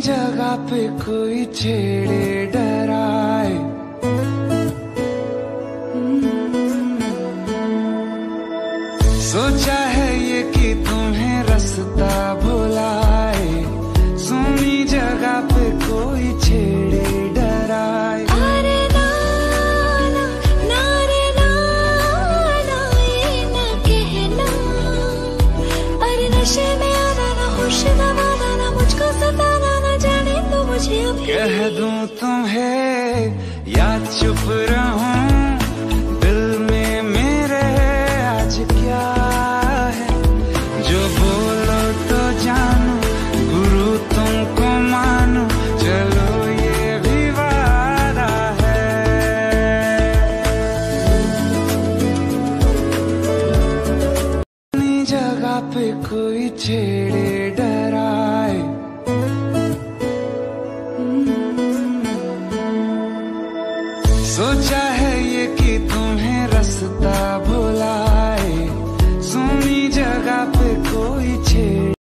जगह पे कोई छेड़े डराए। सोचा है ये कि कह दूँ तुम्हें, या चुप रहूँ, दिल में मेरे आज क्या है? जो बोलो तो जानू, गुरु तुमको मानो, चलो ये भी वादा है। अपनी जगह पे कोई छेड़े डराए सोचा है ये कि तुम्हें रास्ता भुलाए सुनी जगह पे कोई छेड़